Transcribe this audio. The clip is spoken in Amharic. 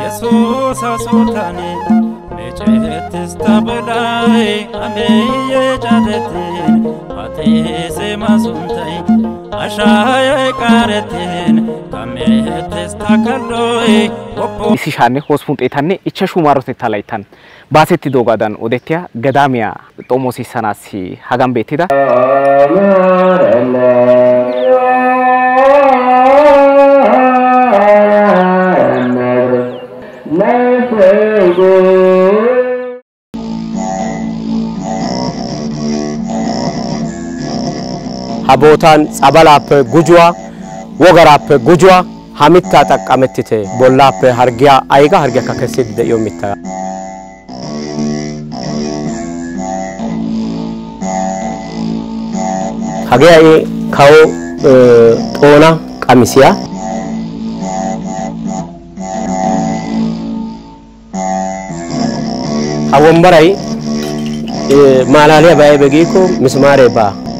የሱስ አሱታኔ መጨት ስታበላይ አሜየ ጃደት ባቴሴ ማሱንታይ አሻየ ቃረትን ታሜት ስታከሎይ ሲሻኔ ሆስፑንጤታኔ ኢቸ ሹማሮቴታ ላይታን ባሴት ዶጋዳን ኦዴቲያ ገዳሚያ ጦሞሲሰናሲ ሀጋን ቤቴዳ ለፍጎ habotaan tsabalappe gujuwa wogarappe gujuwa ha mittaa xaqqamettite bollaappe harggiya ayga harggiyakka kessiidi de'iyo mittaa hagee ha'i kawo xoona qamisiyaa awwan barai maalalee baay'ee beekiiko mismaaree ba'a.